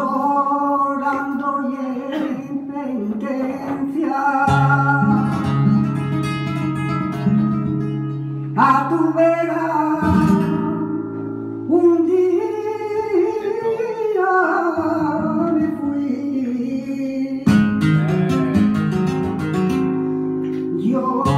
your a tu vera un día me fui. Yo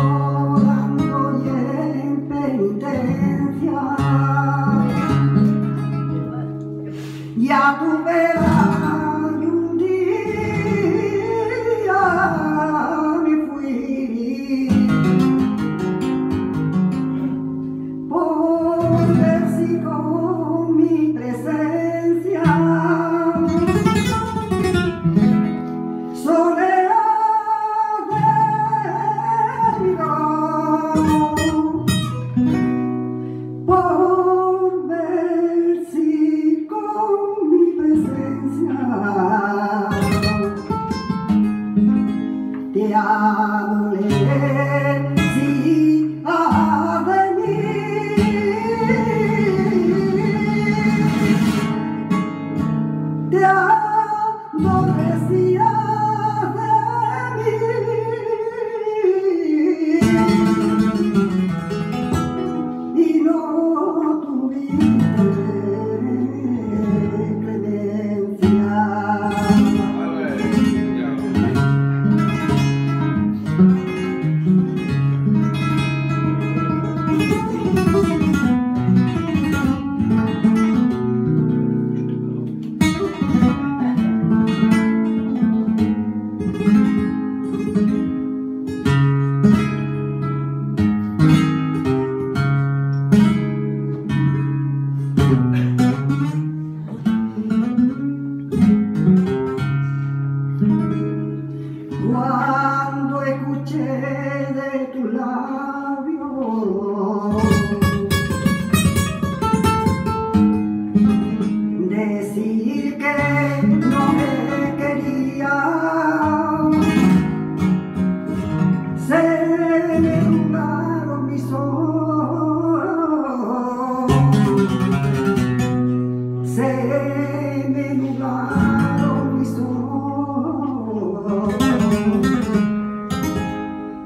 Cuando escuché de tu lado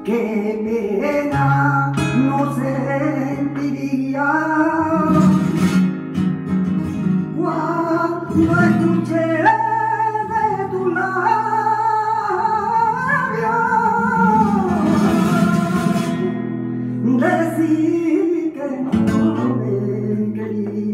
Qué pena no sentiría cuando escuché de tu labia decir que no me quería.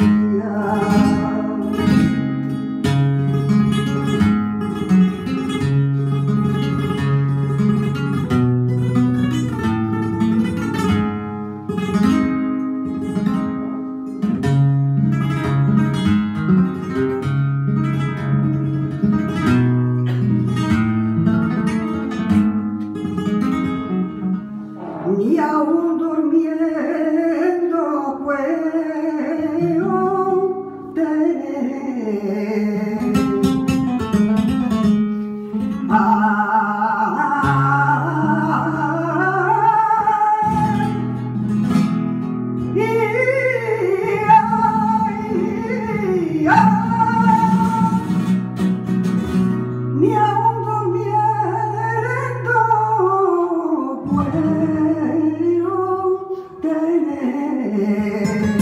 yeah.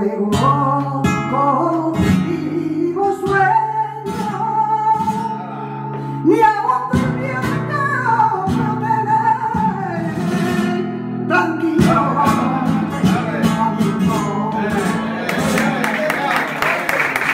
correu